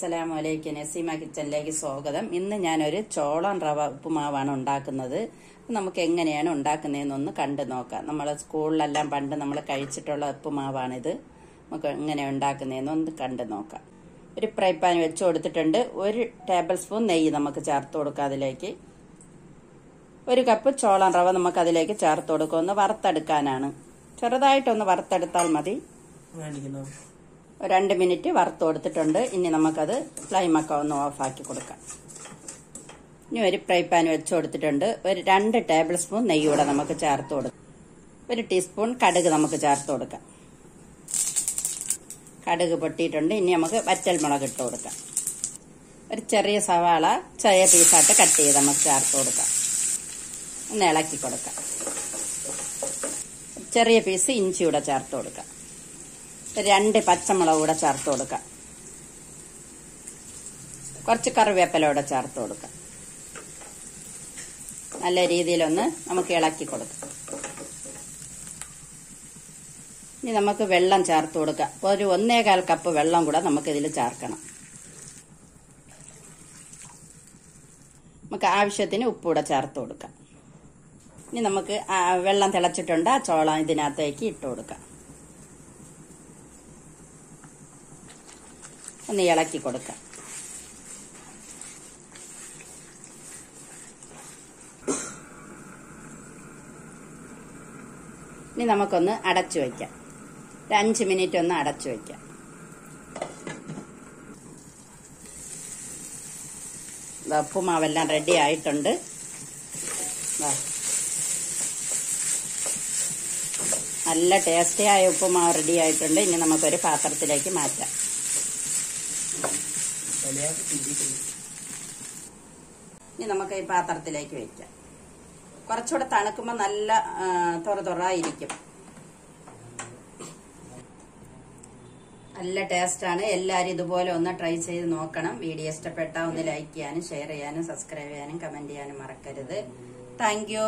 അസ്സലാമു അലൈക്കും നസീമ കിച്ചണിലേക്ക് സ്വാഗതം. ഇന്ന് ഞാനൊരു ചോളം റവ ഉപ്പുമാവാണ് ഉണ്ടാക്കുന്നത്. നമുക്ക് എങ്ങനെയാണ് ഉണ്ടാക്കുന്നതെന്നൊന്ന് കണ്ടു നോക്കാം. നമ്മൾ സ്കൂളിലെല്ലാം പണ്ട് നമ്മൾ കഴിച്ചിട്ടുള്ള ഉപ്പുമാവാണിത്. നമുക്ക് എങ്ങനെ ഉണ്ടാക്കുന്നതെന്നൊന്ന് കണ്ടു നോക്കാം. ഒരു ഫ്രൈ പാൻ വെച്ച് കൊടുത്തിട്ടുണ്ട്. ഒരു ടേബിൾ സ്പൂൺ നെയ്യ് നമുക്ക് ചേർത്ത് കൊടുക്കാം അതിലേക്ക്. ഒരു കപ്പ് ചോളം റവ നമുക്ക് അതിലേക്ക് ചേർത്ത് കൊടുക്കുക ഒന്ന് വറുത്തെടുക്കാനാണ്. ചെറുതായിട്ടൊന്ന് വറുത്തെടുത്താൽ മതി. രണ്ട് മിനിറ്റ് വറുത്ത് കൊടുത്തിട്ടുണ്ട്. ഇനി നമുക്കത് ഫ്ലൈമൊക്കെ ഒന്ന് ഓഫാക്കി കൊടുക്കാം. ഇനി ഒരു ഫ്രൈ പാൻ വെച്ച് കൊടുത്തിട്ടുണ്ട്. ഒരു രണ്ട് ടേബിൾ സ്പൂൺ നെയ്യൂടെ നമുക്ക് ചേർത്ത് കൊടുക്കാം. ഒരു ടീസ്പൂൺ കടുക് നമുക്ക് ചേർത്ത് കൊടുക്കാം. കടുക് പൊട്ടിയിട്ടുണ്ട്. ഇനി നമുക്ക് വറ്റൽ മുളക് ഇട്ട് കൊടുക്കാം. ഒരു ചെറിയ സവാള ചെറിയ പീസായിട്ട് കട്ട് ചെയ്ത് നമുക്ക് ചേർത്ത് കൊടുക്കാം. ഒന്ന് ഇളക്കി കൊടുക്കാം. ചെറിയ പീസ് ഇഞ്ചി കൂടെ ചേർത്ത് കൊടുക്കാം. രണ്ട് പച്ചമുളക് കൂടെ ചേർത്ത് കൊടുക്കാം. കുറച്ച് കറിവേപ്പില കൂടെ ചേർത്ത് കൊടുക്കാം. നല്ല രീതിയിലൊന്ന് നമുക്ക് ഇളക്കി കൊടുക്കാം. ഇനി നമുക്ക് വെള്ളം ചേർത്ത് കൊടുക്കാം. ഒരു ഒന്നേകാൽ കപ്പ് വെള്ളം കൂടെ നമുക്ക് ഇതിൽ ചേർക്കണം. നമുക്ക് ആവശ്യത്തിന് ഉപ്പൂടെ ചേർത്ത് കൊടുക്കാം. ഇനി നമുക്ക് വെള്ളം തിളച്ചിട്ടുണ്ട്. ആ ചോളം ഇതിനകത്തേക്ക് ഇട്ട് കൊടുക്കാം. ഒന്ന് ഇളക്കി കൊടുക്കാം. ഇനി നമുക്കൊന്ന് അടച്ചു വയ്ക്കാം ഒരു അഞ്ച് മിനിറ്റ് ഒന്ന് അടച്ചു വയ്ക്കാം ഉപ്പുമാവെല്ലാം റെഡി ആയിട്ടുണ്ട്. നല്ല ടേസ്റ്റിയായ ഉപ്പുമാവ് റെഡി ആയിട്ടുണ്ട്. ഇനി നമുക്കൊരു പാത്രത്തിലേക്ക് മാറ്റാം. ഇനി നമുക്ക് ഈ പാത്രത്തിലേക്ക് വെക്കാം. കുറച്ചുകൂടെ തണുക്കുമ്പോൾ നല്ല തുറ തുറായിരിക്കും. നല്ല ടേസ്റ്റാണ്. എല്ലാവരും ഇതുപോലെ ഒന്ന് ട്രൈ ചെയ്ത് നോക്കണം. വീഡിയോ ഇഷ്ടപ്പെട്ടാൽ ഒന്ന് ലൈക്ക് ചെയ്യാനും ഷെയർ ചെയ്യാനും സബ്സ്ക്രൈബ് ചെയ്യാനും കമന്റ് ചെയ്യാനും മറക്കരുത്. Thank you.